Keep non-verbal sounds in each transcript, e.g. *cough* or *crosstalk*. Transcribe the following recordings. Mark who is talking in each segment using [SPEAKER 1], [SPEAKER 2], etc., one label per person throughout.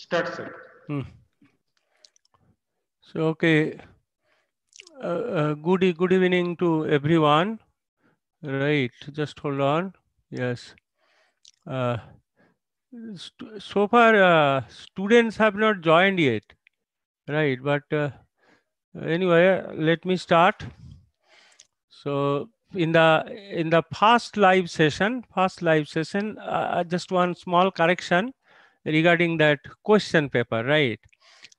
[SPEAKER 1] Start, sir.
[SPEAKER 2] Hmm. So, okay. Uh, uh, good, good evening to everyone. Right, just hold on. Yes. Uh, so far, uh, students have not joined yet. Right, but uh, anyway, let me start. So in the in the past live session, past live session, uh, just one small correction regarding that question paper, right?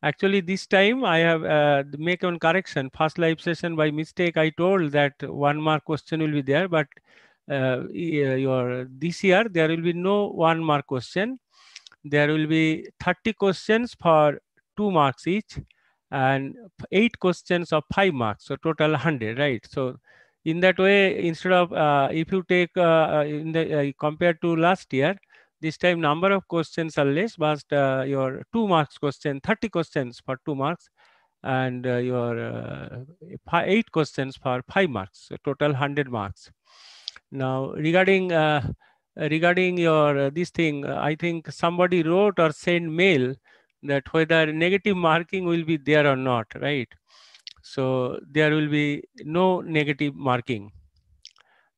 [SPEAKER 2] Actually, this time I have uh, make one correction. First live session by mistake, I told that one mark question will be there, but uh, your this year there will be no one mark question. There will be 30 questions for two marks each, and eight questions of five marks, so total 100, right? So in that way, instead of uh, if you take uh, uh, in the uh, compared to last year, this time number of questions are less, but uh, your two marks question, 30 questions for two marks, and uh, your uh, eight questions for five marks, so total 100 marks. Now regarding uh, regarding your uh, this thing, I think somebody wrote or sent mail that whether negative marking will be there or not, right? So there will be no negative marking.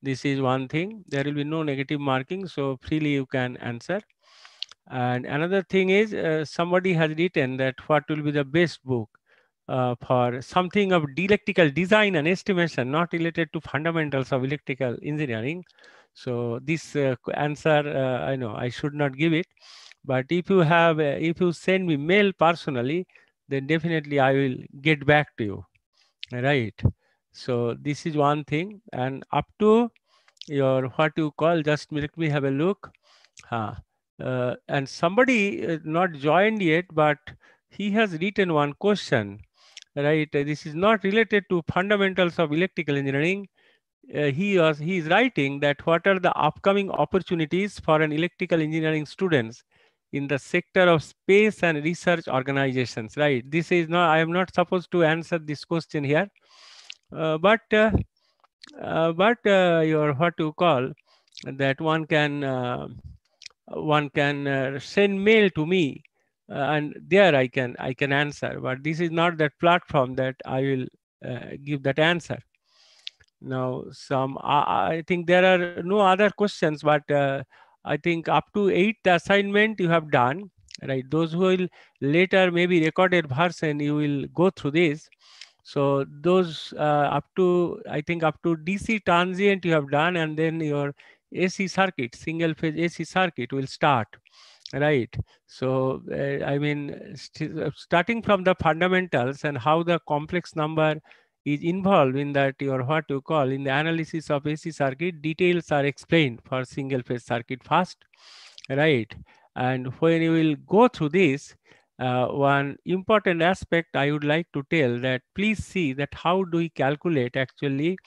[SPEAKER 2] This is one thing. There will be no negative marking, so freely you can answer. And another thing is uh, somebody has written that what will be the best book uh, for something of electrical design and estimation, not related to fundamentals of electrical engineering. So this uh, answer, uh, I know I should not give it, but if you have, uh, if you send me mail personally, then definitely I will get back to you. Right. So this is one thing, and up to your what you call, just let me have a look. Huh. Uh, and somebody uh, not joined yet, but he has written one question. Right. This is not related to fundamentals of electrical engineering. Uh, he was he is writing that what are the upcoming opportunities for an electrical engineering students in the sector of space and research organizations. Right. This is not I am not supposed to answer this question here, but uh, uh, but uh, your what you call that one can uh, one can uh, send mail to me uh, and there i can i can answer. But this is not that platform that i will uh, give that answer. Now some I, think there are no other questions but uh, i think up to eight assignment you have done right? Those who will later maybe recorded version you will go through this so those uh, up to i think up to dc transient you have done and then your ac circuit single phase ac circuit will start right? So uh, i mean st- uh, starting from the fundamentals and how the complex number is involved in that your what you call in the analysis of ac circuit details are explained for single phase circuit first right? And when you will go through this uh, one important aspect I would like to tell that please see that how do we calculate actually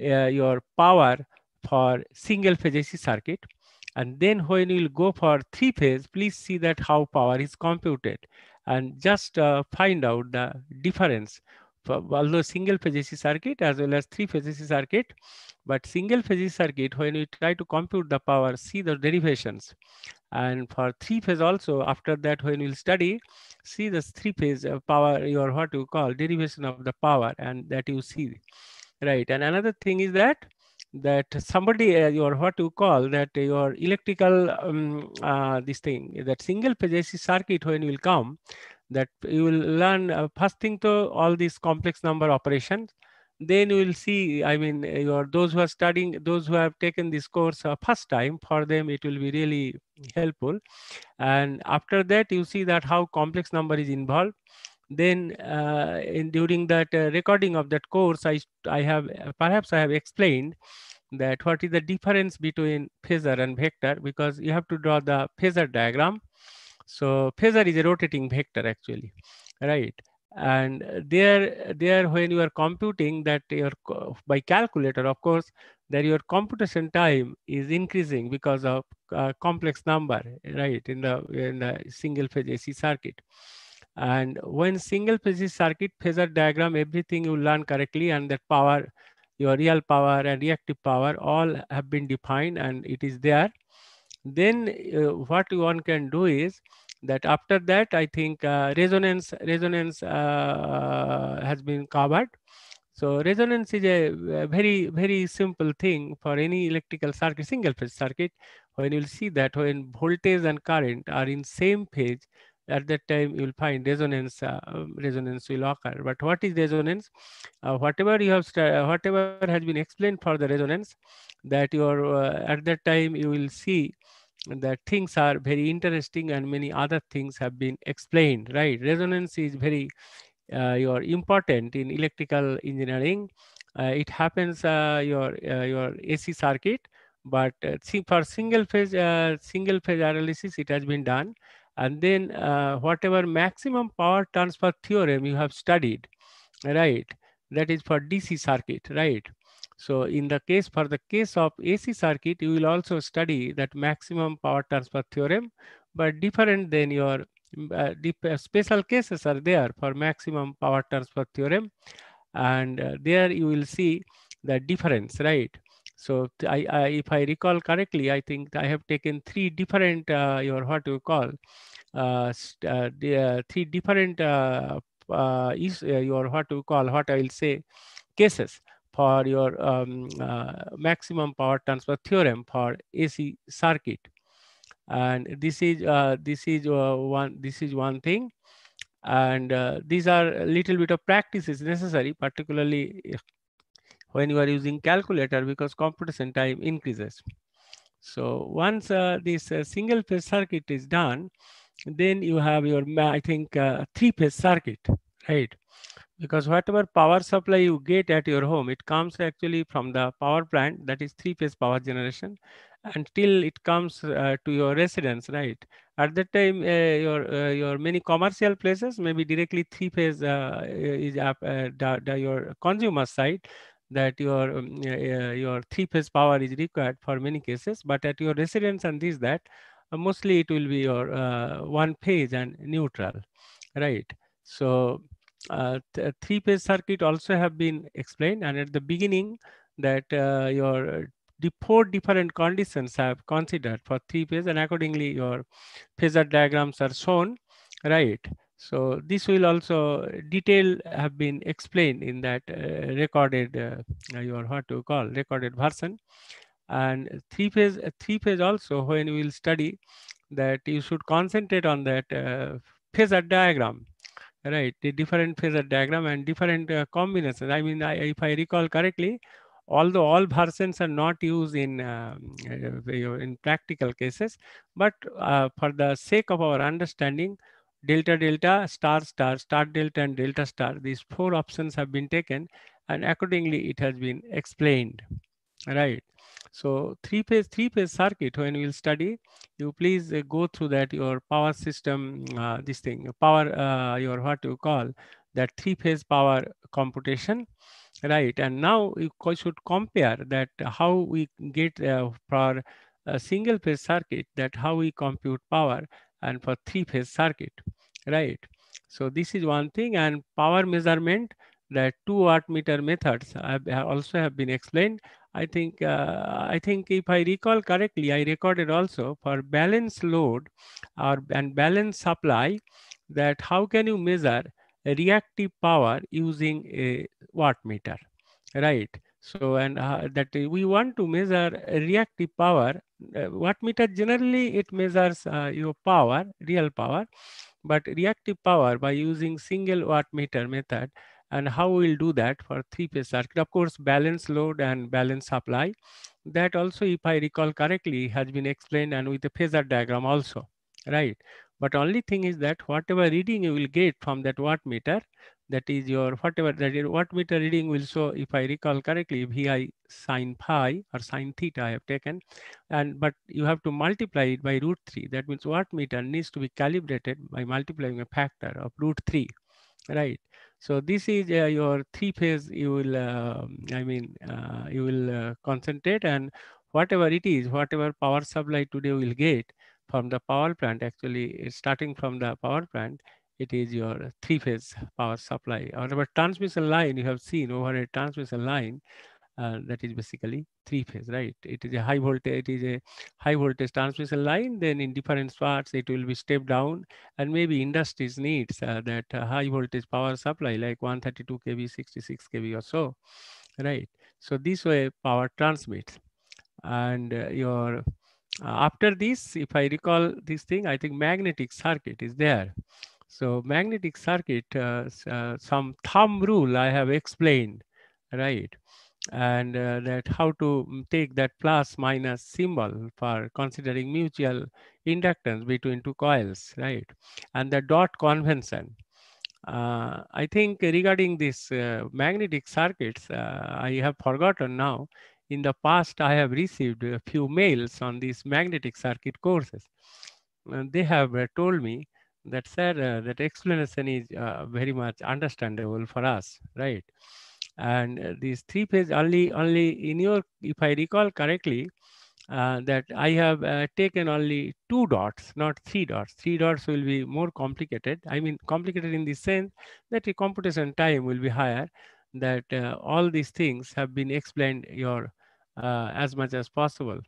[SPEAKER 2] uh, your power for single phase AC circuit. And then when you go for three phase, please see that how power is computed and just uh, find out the difference although single phase AC circuit as well as three phase AC circuit. But single phase circuit, when you try to compute the power, see the derivations. And for three phase also, after that, when you'll study, see this three phase uh, power, your what you call derivation of the power, and that you see, right? And another thing is that that somebody uh, your what you call that your electrical um, uh, this thing that single phase AC circuit when you will come, that you will learn uh, first thing to all these complex number operations. Then you will see i mean your those who are studying those who have taken this course uh, first time for them it will be really helpful. And after that you see that how complex number is involved. Then uh, in during that uh, recording of that course i i have perhaps i have explained that what is the difference between phasor and vector because you have to draw the phasor diagram so phasor is a rotating vector actually right? And there there when you are computing that your by calculator of course that your computation time is increasing because of uh, complex number right in the in the single phase AC circuit. And when single phase circuit phasor diagram everything you learn correctly and that power your real power and reactive power all have been defined and it is there then uh, what one can do is that after that i think uh, resonance resonance uh, has been covered. So resonance is a, very very simple thing for any electrical circuit single phase circuit. When you'll see that when voltage and current are in same phase at that time you will find resonance uh, resonance will occur. But what is resonance? Uh, whatever you have whatever has been explained for the resonance that you are uh, at that time you will see that things are very interesting and many other things have been explained right? Resonance is very uh, your important in electrical engineering. Uh, it happens uh, your uh, your ac circuit but uh, see for single phase uh, single phase analysis it has been done and then whatever maximum power transfer theorem you have studied right that is for dc circuit right so in the case for the case of AC circuit, you will also study that maximum power transfer theorem, but different than your uh, uh, special cases are there for maximum power transfer theorem. And uh, there you will see the difference, right? So I, I, if I recall correctly, I think I have taken three different, uh, your what you call, uh, uh, the, three different is your what you call, what I will say, cases for your um, uh, maximum power transfer theorem for AC circuit. And this is uh, this is uh, one this is one thing, and uh, these are a little bit of practice is necessary, particularly when you are using calculator because computation time increases. So once uh, this uh, single phase circuit is done, then you have your I think three phase circuit, right? because whatever power supply you get at your home, it comes actually from the power plant, that is three-phase power generation, until it comes uh, to your residence, right? At that time, uh, your uh, your many commercial places, maybe directly three-phase uh, is up, uh, the, the, your consumer side, that your um, uh, your three-phase power is required for many cases, but at your residence and this that, mostly it will be your one phase and neutral, right? So uh, uh, three-phase circuit also have been explained and at the beginning that uh, your four different conditions have considered for three phase and accordingly your phasor diagrams are shown right so this will also detail have been explained in that uh, recorded uh, your what to call recorded version. And three phase three phase also when we will study that you should concentrate on that uh, phasor diagram right? The different phasor diagram and different uh, combinations i mean I, if i recall correctly although all versions are not used in uh, in practical cases but uh, for the sake of our understanding delta delta star star star delta and delta star these four options have been taken and accordingly it has been explained right so three phase, three phase circuit, when we'll study, you please uh, go through that, your power system, uh, this thing, power, uh, your what you call that three phase power computation, right? And now you should compare that how we get uh, for a single phase circuit, that how we compute power and for three phase circuit, right? So this is one thing and power measurement, that two watt meter methods have also have been explained I think uh, I think if I recall correctly, I recorded also for balance load or and balance supply that how can you measure reactive power using a watt meter, right? So and uh, that we want to measure reactive power. Uh, watt meter generally it measures uh, your power, real power, but reactive power by using single watt meter method and how we'll do that for three-phase circuit. Of course, balance load and balance supply. That also, if I recall correctly, has been explained and with the phasor diagram also, right? But only thing is that whatever reading you will get from that watt meter, that is your whatever that is watt meter reading will show, if I recall correctly, VI sine phi or sine theta I have taken, and but you have to multiply it by root three. That means watt meter needs to be calibrated by multiplying a factor of root three, right? So this is uh, your three phase you will, uh, I mean, uh, you will uh, concentrate and whatever it is, whatever power supply today will get from the power plant, actually starting from the power plant, it is your three phase power supply. Or transmission line you have seen over a transmission line, uh, that is basically three phase, right? It is a high voltage, it is a high voltage transmission line. Then in different spots, it will be stepped down and maybe industries needs uh, that uh, high voltage power supply like 132 kV, 66 kV or so, right? So this way power transmits and uh, your uh, after this, if I recall this thing, I think magnetic circuit is there. So magnetic circuit, uh, uh, some thumb rule I have explained, right? and uh, that how to mm, take that plus minus symbol for considering mutual inductance between two coils, right? And the dot convention. Uh, I think regarding this uh, magnetic circuits, uh, I have forgotten now. In the past, I have received a few mails on these magnetic circuit courses. And they have told me that, said uh, that explanation is very much understandable for us, right? and uh, these three phase only only in your if i recall correctly uh, that i have uh, taken only two dots not three dots. Three dots will be more complicated. I mean complicated in the sense that the computation time will be higher that uh, all these things have been explained your uh, as much as possible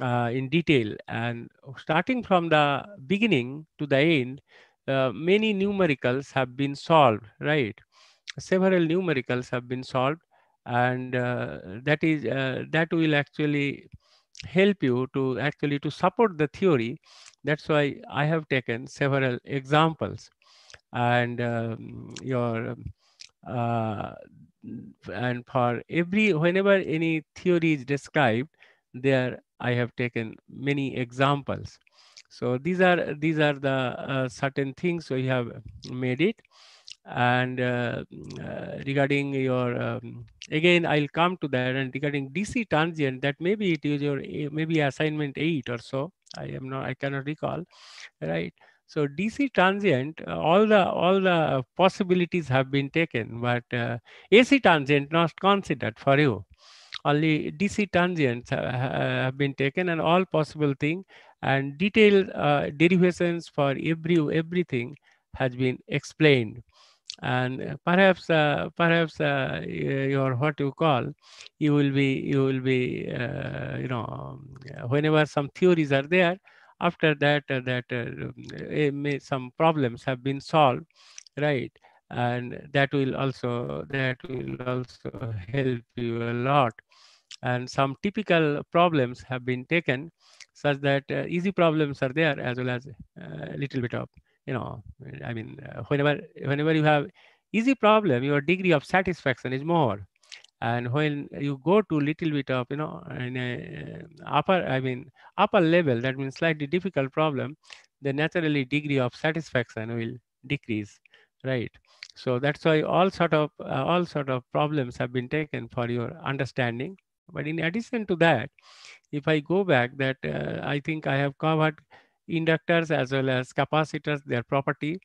[SPEAKER 2] uh, in detail. And starting from the beginning to the end many numericals have been solved right? Several numericals have been solved. And uh, that is uh, that will actually help you to actually to support the theory. That's why i have taken several examples. And um, your uh, and for every whenever any theory is described there i have taken many examples. So these are these are the uh, certain things. We have made it. And uh, uh, regarding your um, again i'll come to that. And regarding dc transient that maybe it is your maybe assignment 8 or so. I am not i cannot recall. Right? So dc transient uh, all the all the possibilities have been taken. But uh, ac transient not considered for you only dc transients have been taken and all possible thing and detailed uh, derivations for every everything has been explained. And perhaps uh, perhaps uh, your what you call you will be you will be uh, you know whenever some theories are there after that uh, that uh, may, some problems have been solved right? And that will also that will also help you a lot and some typical problems have been taken such that easy problems are there as well as a little bit of you know, I mean, uh, whenever whenever you have easy problem, your degree of satisfaction is more. And when you go to little bit of, you know, in a uh, upper, I mean, upper level, that means slightly difficult problem, the naturally degree of satisfaction will decrease, right? So that's why all sort of uh, all sort of problems have been taken for your understanding. But in addition to that, if I go back, that uh, I think I have covered inductors as well as capacitors, their property,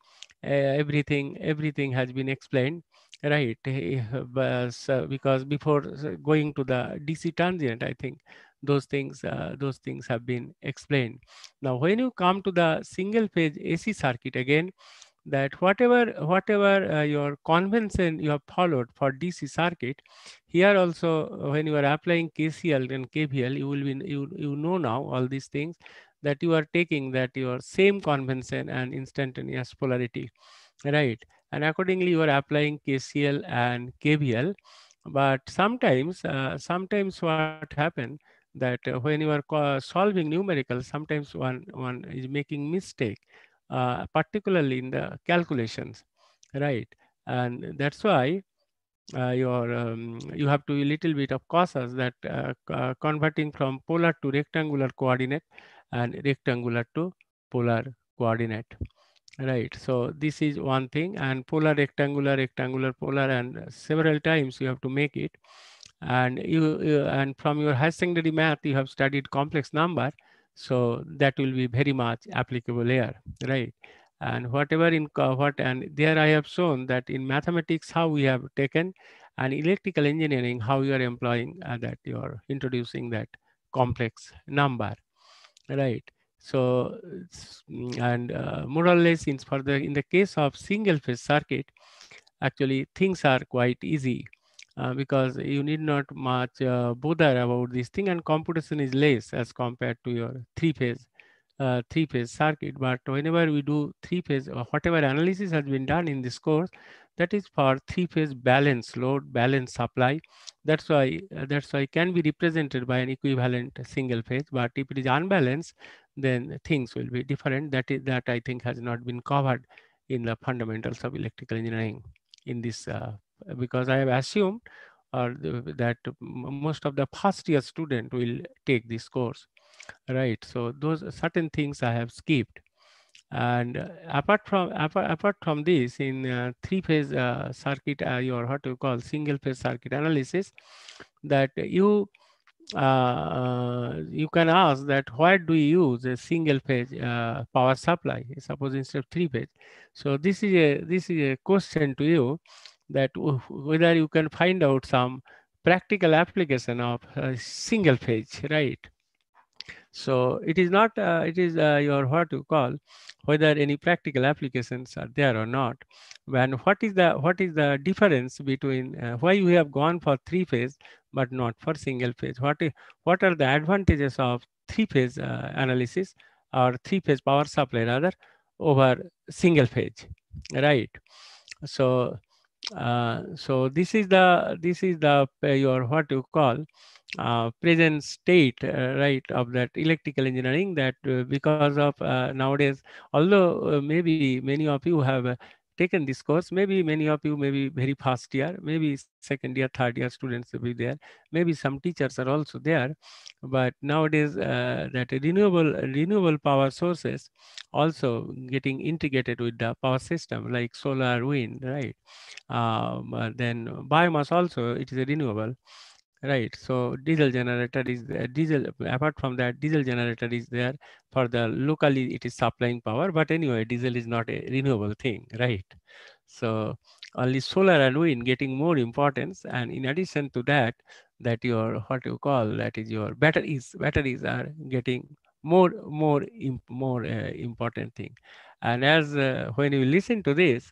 [SPEAKER 2] uh, everything, everything has been explained, right? Because before going to the DC transient, I think those things, uh, those things have been explained. Now, when you come to the single phase AC circuit again, that whatever whatever uh, your convention you have followed for DC circuit, here also when you are applying KCL and KVL, you will be you you know now all these things that you are taking that your same convention and instantaneous polarity, right? And accordingly, you are applying KCL and KVL. But sometimes, uh, sometimes what happen that uh, when you are solving numerical, sometimes one, one is making mistake, uh, particularly in the calculations, right? And that's why uh, your um, you have to a little bit of cautious that uh, converting from polar to rectangular coordinate and rectangular to polar coordinate right so this is one thing and polar rectangular rectangular polar and several times you have to make it and you, you and from your higher secondary math you have studied complex number so that will be very much applicable here right? And whatever in what and there i have shown that in mathematics how we have taken and electrical engineering how you are employing uh, that you are introducing that complex number right? So mm, and uh, more or less in further in the case of single phase circuit actually things are quite easy uh, because you need not much uh, bother about this thing and computation is less as compared to your three phase uh, three phase circuit. But whenever we do three phase or whatever analysis has been done in this course, that is for three phase balance load, balance supply. That's why uh, that's why can be represented by an equivalent single phase. But if it is unbalanced, then things will be different. That is that I think has not been covered in the fundamentals of electrical engineering in this uh, because I have assumed or that most of the first year student will take this course right? So those certain things i have skipped. And uh, apart from apart, apart from this in uh, three phase uh, circuit uh, your what you call single phase circuit analysis that you uh, you can ask that why do you use a single phase uh, power supply? Suppose instead of three phase. So this is a this is a question to you that whether you can find out some practical application of single phase right so it is not, uh, it is uh, your what you call, whether any practical applications are there or not. And what is the what is the difference between uh, why you have gone for three phase but not for single phase? What what are the advantages of three phase uh, analysis or three phase power supply rather over single phase, right? So uh, so this is the this is the uh, your what you call uh, present state uh, right of that electrical engineering that uh, because of uh, nowadays although maybe many of you have taken this course maybe many of you maybe very first year maybe second year third year students will be there. Maybe some teachers are also there. But nowadays that renewable renewable power sources also getting integrated with the power system like solar wind right? Um, then biomass also it is a renewable right. So diesel generator is there. Diesel apart from that diesel generator is there for the locally it is supplying power but anyway diesel is not a renewable thing right? So only solar and wind getting more importance and in addition to that that your what you call that is your batteries batteries are getting more more more uh, important thing. And as uh, when you listen to this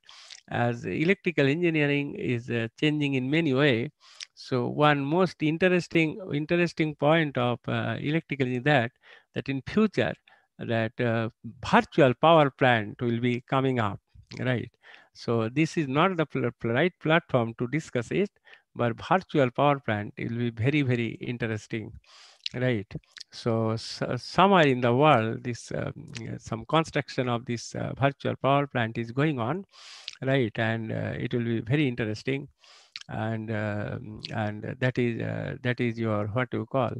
[SPEAKER 2] as electrical engineering is uh, changing in many way so one most interesting interesting point of uh, electrical is that that in future that uh, virtual power plant will be coming up, right? So this is not the pl right platform to discuss it, but virtual power plant will be very very interesting, right? So, so somewhere in the world, this um, some construction of this uh, virtual power plant is going on, right? And uh, it will be very interesting and uh, and that is uh, that is your what you call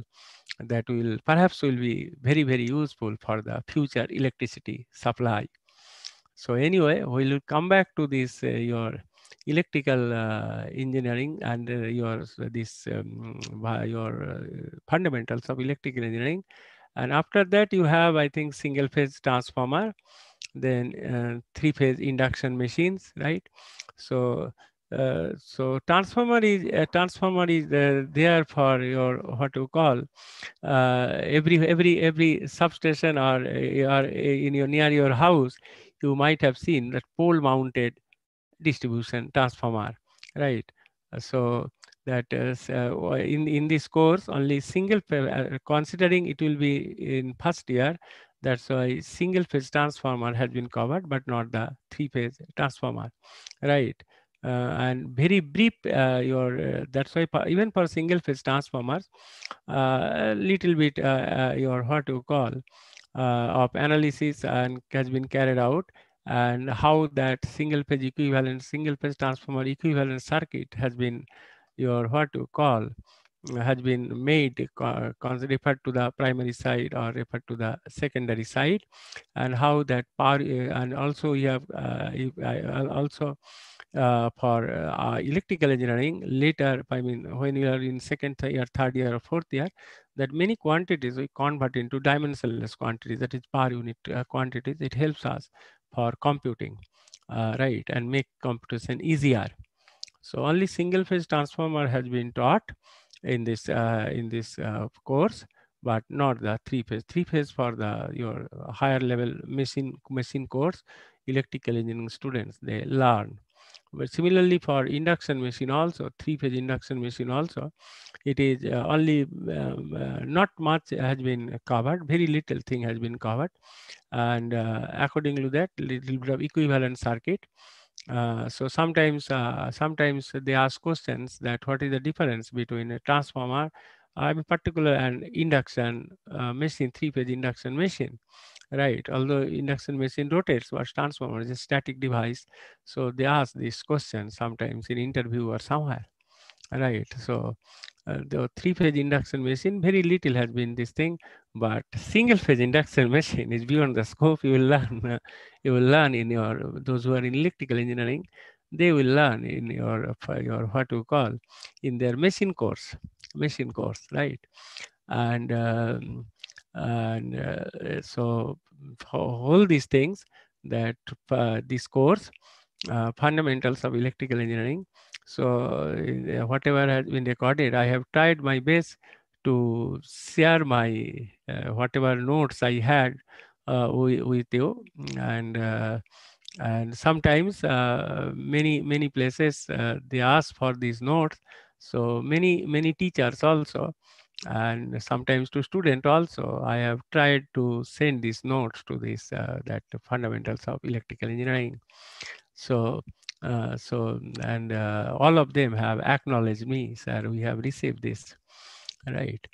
[SPEAKER 2] that will perhaps will be very very useful for the future electricity supply. So anyway we will come back to this uh, your electrical uh, engineering and uh, your this um, your uh, fundamentals of electrical engineering. And after that you have i think single phase transformer then three phase induction machines right? So uh, so transformer is a transformer is uh, there for your what you call uh, every every every substation or, or in your near your house you might have seen that pole mounted distribution transformer right? So that is uh, in in this course only single uh, considering it will be in first year that's why single phase transformer has been covered but not the three phase transformer right uh, and very brief uh, your uh, that's why even for single phase transformers a little bit your what you call of analysis and has been carried out and how that single phase equivalent single phase transformer equivalent circuit has been your what you call has been made uh, referred to the primary side or referred to the secondary side and how that power uh, and also you have uh, also uh, for uh, electrical engineering later, I mean, when you are in second year, third year or fourth year, that many quantities we convert into dimensionless quantities, that is per unit uh, quantities. It helps us for computing, uh, right, and make computation easier. So only single phase transformer has been taught in this uh, in this uh, course, but not the three phase. Three phase for the your higher level machine machine course, electrical engineering students they learn But similarly for induction machine also, three-phase induction machine also, it is uh, only um, uh, not much has been covered, very little thing has been covered. And uh, according to that, little bit of equivalent circuit. Uh, so sometimes, uh, sometimes they ask questions that what is the difference between a transformer, I'm particular and induction uh, machine, three-phase induction machine right? Although induction machine rotates, but transformer is a static device. So they ask this question sometimes in interview or somewhere, right? So uh, the three-phase induction machine, very little has been this thing, but single-phase induction *laughs* machine is beyond the scope. You will learn, uh, you will learn in your those who are in electrical engineering, they will learn in your your what you call in their machine course, machine course, right? And um, and uh, so for all these things that uh, this course, uh, fundamentals of electrical engineering. So uh, whatever has been recorded, I have tried my best to share my uh, whatever notes I had uh, with, with, you and and sometimes many many places they ask for these notes so many many teachers also and sometimes to student also i have tried to send these notes to this uh, that fundamentals of electrical engineering. So uh, so and uh, all of them have acknowledged me sir we have received this right?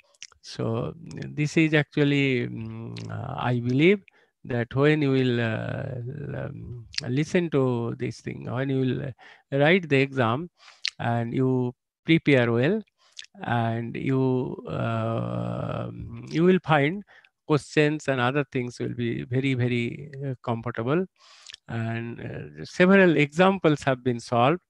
[SPEAKER 2] So this is actually um, i believe that when you will uh, um, listen to this thing when you will write the exam and you prepare well and you uh, you will find questions and other things will be very very uh, comfortable. And uh, several examples have been solved.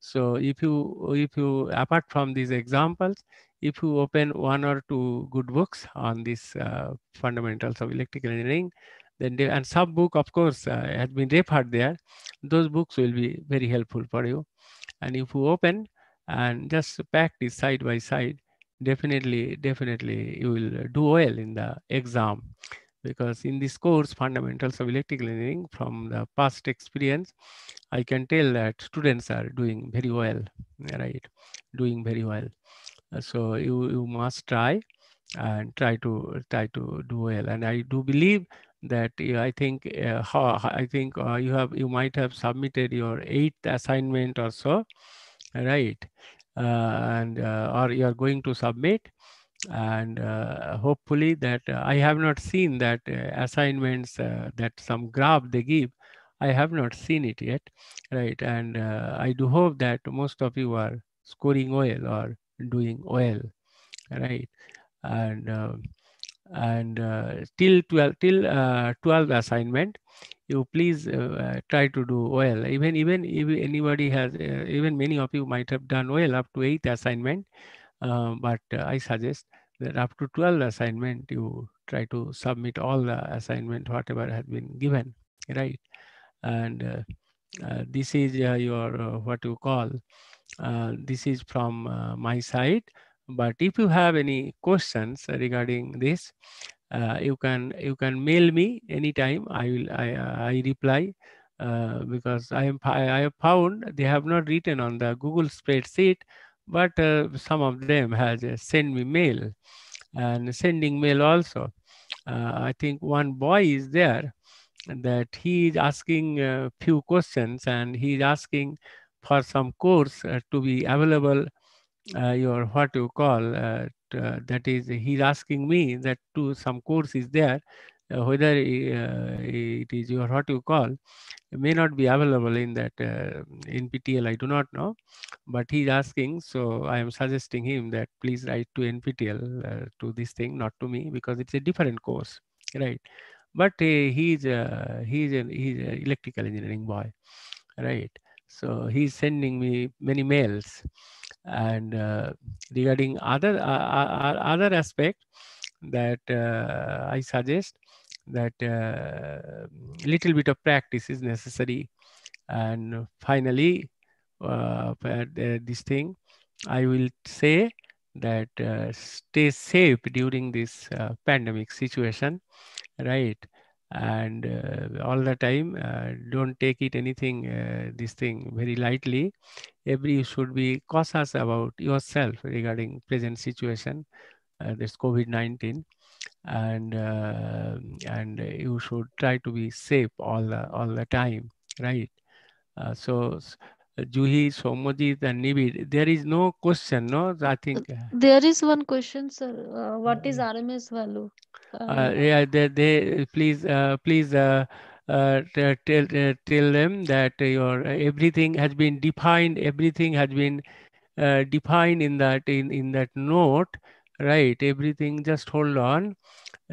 [SPEAKER 2] So if you if you apart from these examples if you open one or two good books on these uh, fundamentals of electrical engineering then they, and some book of course uh, has been referred there those books will be very helpful for you. And if you open and just practice side by side, definitely, definitely you will do well in the exam. Because in this course, Fundamentals of Electrical Engineering, from the past experience, I can tell that students are doing very well, right? Doing very well. So you, you must try and try to try to do well. And I do believe that I think uh, I think uh, you have you might have submitted your eighth assignment or so right? Uh, and uh, or you are going to submit and uh, hopefully that I have not seen that assignments that some graph they give I have not seen it yet, right? And uh, I do hope that most of you are scoring well or doing well, right? And uh, and uh, till 12 till 12 assignment, you please uh, try to do well. Even even if anybody has, uh, even many of you might have done well up to eight assignment, uh, but I suggest that up to 12 assignment, you try to submit all the assignment, whatever has been given, right? And uh, uh, this is uh, your, what you call, this is from my side. But if you have any questions regarding this, uh, you can you can mail me anytime. I will I, I reply uh, because I am I have found they have not written on the Google spreadsheet, but uh, some of them has sent me mail and sending mail also. Uh, I think one boy is there that he is asking a few questions and he is asking for some course uh, to be available uh, your what you call uh, uh, that is he's asking me that to some course is there uh, whether uh, it is your what you call may not be available in that NPTEL I do not know but he's asking so I am suggesting him that please write to NPTEL to this thing not to me because it's a different course right? But he's uh, he's a, he's an electrical engineering boy right? So he's sending me many mails and uh, regarding other uh, uh, uh other aspect that uh, I suggest that uh, little bit of practice is necessary. And finally, this thing, I will say that stay safe during this pandemic situation, right? And uh, all the time uh, don't take it anything uh, this thing very lightly. Every you should be cautious about yourself regarding present situation uh, this covid-19 and uh, and you should try to be safe all the all the time right? Uh, so Juhi, Somojit, and Nibid, there is no question, no? I think.
[SPEAKER 1] There is one question, sir. Uh, what is RMS value?
[SPEAKER 2] Uh, yeah, they, they please, uh, please uh, uh, tell, uh, tell them that your everything has been defined, everything has been defined in that in, in that note, right? Everything, just hold on,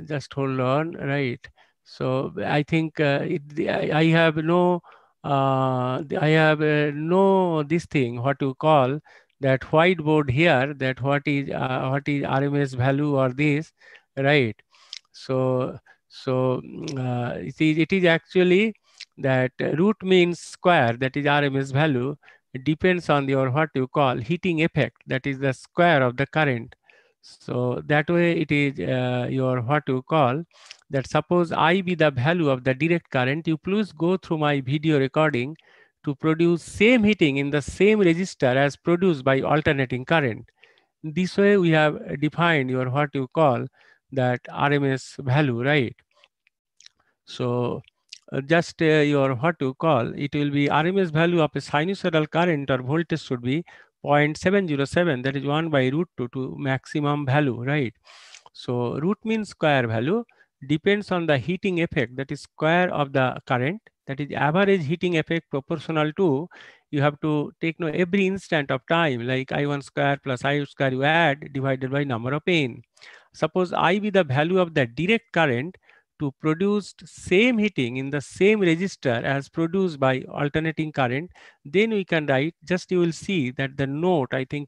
[SPEAKER 2] just hold on, right? So I think it, I, I have no uh, I have uh, no this thing what to call that whiteboard here that what is uh, what is RMS value or this right? So so uh, it is it is actually that root means square that is RMS value depends on your what you call heating effect that is the square of the current. So that way it is uh, your what you call that suppose I be the value of the direct current, you please go through my video recording to produce same heating in the same resistor as produced by alternating current. This way we have defined your what you call that RMS value, right? So uh, just uh, your what you call, it will be RMS value of a sinusoidal current or voltage should be 0.707, that is 1 by root 2 to maximum value, right? So root means square value depends on the heating effect that is square of the current that is average heating effect proportional to you have to take no every instant of time like i1 square plus i square you add divided by number of n suppose i be the value of the direct current to produce same heating in the same resistor as produced by alternating current then we can write just you will see that the note i think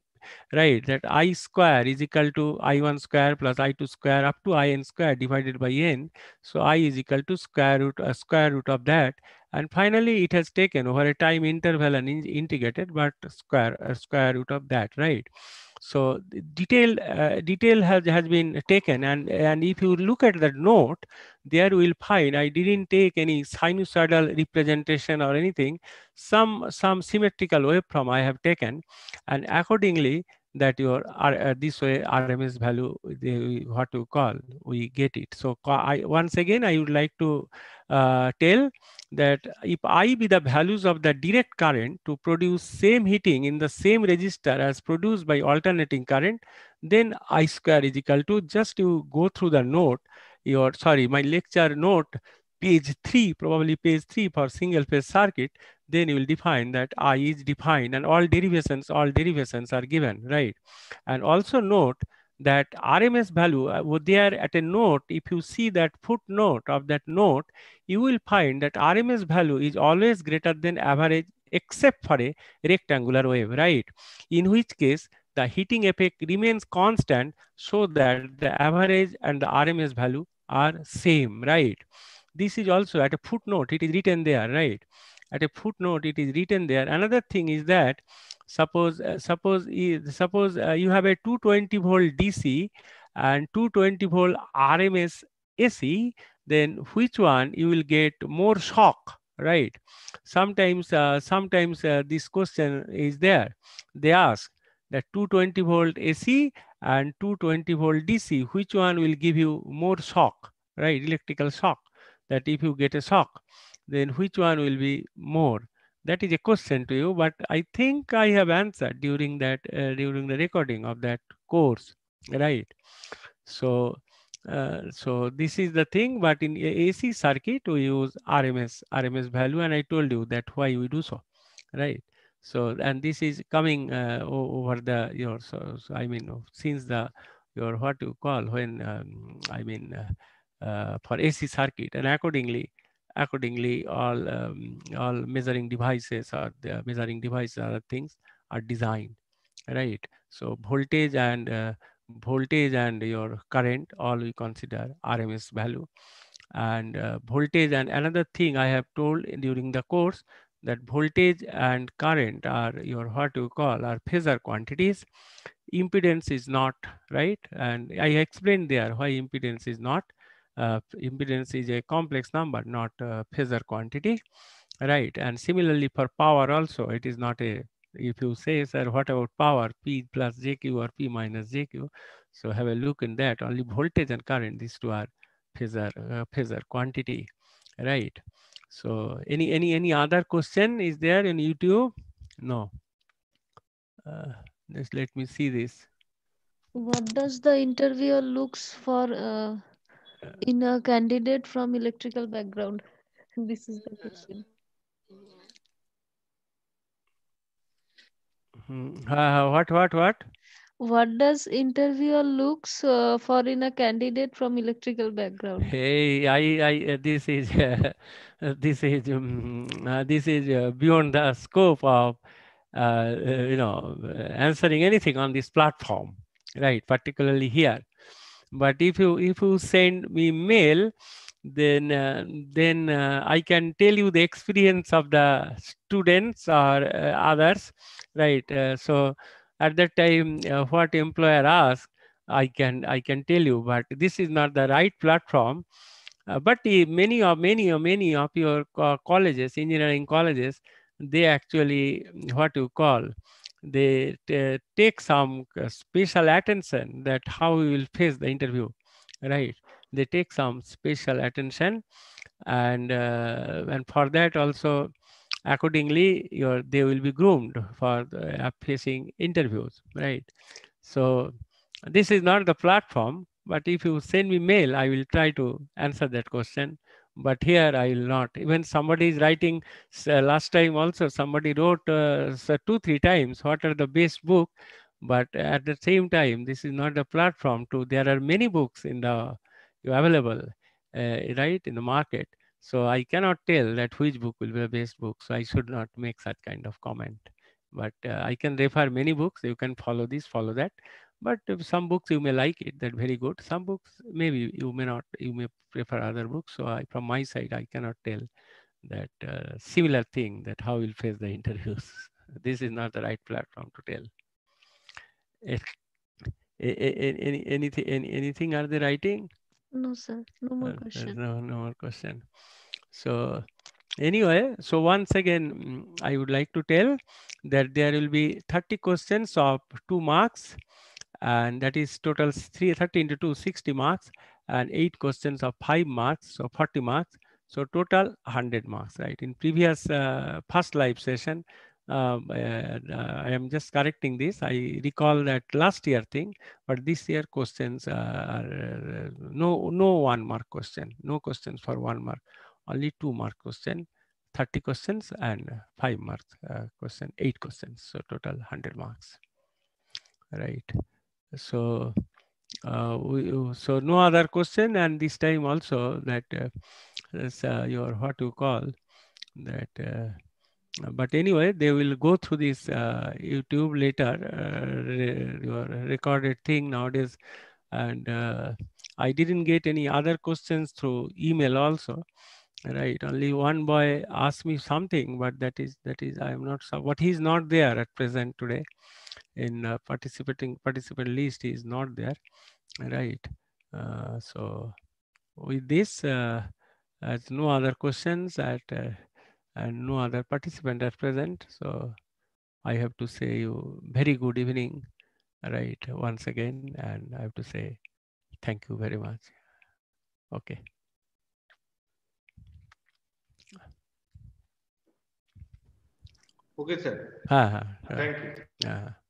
[SPEAKER 2] right? That I square is equal to I1 square plus I2 square up to In square divided by N. So I is equal to square root, uh, square root of that. And finally, it has taken over a time interval and integrated, but square, uh, square root of that, right? So detail uh, detail has, has been taken and, and if you look at that note, there you will find I didn't take any sinusoidal representation or anything. Some, some symmetrical waveform I have taken and accordingly that your uh, this way RMS value, what you call, we get it. So I, once again, I would like to uh, tell that if I be the values of the direct current to produce same heating in the same resistor as produced by alternating current, then I square is equal to just you go through the note, your, sorry, my lecture note, page three, probably page three for single phase circuit, then you will define that I is defined and all derivations, all derivations are given, right? And also note that RMS value uh, there at a note, if you see that footnote of that note, you will find that RMS value is always greater than average except for a rectangular wave, right? In which case the heating effect remains constant so that the average and the RMS value are same, right? This is also at a footnote, it is written there, right? At a footnote, it is written there. Another thing is that suppose uh, suppose suppose uh, you have a 220 volt DC and 220 volt RMS AC, then which one you will get more shock, right? Sometimes uh, sometimes uh, this question is there. They ask that 220 volt AC and 220 volt DC, which one will give you more shock, right? Electrical shock. That if you get a shock, then which one will be more? that is a question to you, but I think I have answered during that uh, during the recording of that course, right? So, uh, so this is the thing. But in AC circuit, we use RMS RMS value, and I told you that why we do so, right? So, and this is coming uh, over the your so, so, I mean since the your what you call when um, I mean uh, uh, for AC circuit, and accordingly accordingly all um, all measuring devices or the measuring devices other things are designed right? So voltage and uh, voltage and your current all we consider rms value. And uh, voltage and another thing i have told during the course that voltage and current are your what you call are phasor quantities. Impedance is not right? And i explained there why impedance is not uh, impedance is a complex number, not a phasor quantity, right? And similarly for power also, it is not a, if you say, sir, what about power, P plus JQ or P minus JQ? So have a look in that, only voltage and current, these two are phasor, uh, phasor quantity, right? So any, any, any other question is there in YouTube? No. Uh, just let me see this.
[SPEAKER 1] What does the interviewer looks for uh, in a candidate from electrical background? *laughs* This is the question.
[SPEAKER 2] Hmm, Uh, what, what, what?
[SPEAKER 1] What does interviewer looks uh, for in a candidate from electrical background?
[SPEAKER 2] Hey, I, I, uh, this is, *laughs* uh, this is, um, uh, this is uh, beyond the scope of, uh, uh, you know, uh, answering anything on this platform, right? Particularly here. But if you, if you send me mail, then, uh, then uh, I can tell you the experience of the students or uh, others, right? Uh, so at that time, uh, what employer asks, I can I can tell you, but this is not the right platform. But many of many of many of your co- colleges, engineering colleges, they actually what you call they take some uh, special attention that how we will face the interview, right? They take some special attention, and uh, and for that also accordingly your they will be groomed for the, uh, facing interviews right so this is not the platform but if you send me mail i will try to answer that question but here i will not even somebody is writing uh, last time also somebody wrote uh, two three times what are the best book but at the same time this is not the platform to there are many books in the available uh, right in the market so I cannot tell that which book will be the best book. So I should not make such kind of comment. But uh, I can refer many books. You can follow this, follow that. But if some books you may like it, that very good. Some books maybe you may not. You may prefer other books. So I, from my side, I cannot tell that uh, similar thing that how you'll face the *laughs* interviews. this is not the right platform to tell. Eh, eh, eh, Any, anything, any, anything are they writing?
[SPEAKER 1] No, sir. No more
[SPEAKER 2] Uh,
[SPEAKER 1] question.
[SPEAKER 2] no, no more question. So anyway, so once again, mm, I would like to tell that there will be 30 questions of two marks and that is total s- three, 30 into 2, 60 marks and eight questions of five marks, so 40 marks. So total 100 marks, right? In previous uh, first live session, um, uh, uh, I am just correcting this. I recall that last year thing, but this year questions uh, are uh, no no one mark question, no questions for one mark, only two mark question, 30 questions and five marks uh, question, eight questions. So total 100 marks, right? So uh, we, so no other question and this time also that uh, is, uh, your what you call that uh, but anyway they will go through this uh, youtube later re- your recorded thing nowadays. And i didn't get any other questions through email also right? Only one boy asked me something but that is that is i am not what he's not there at present today in uh, participating participant list is not there right uh, so with this uh, as no other questions at uh, and no other participant are present so i have to say you very good evening right once again and i have to say thank you very much okay
[SPEAKER 3] Okay, sir.
[SPEAKER 2] ha, ha, ha,
[SPEAKER 3] Thank you.
[SPEAKER 2] ha.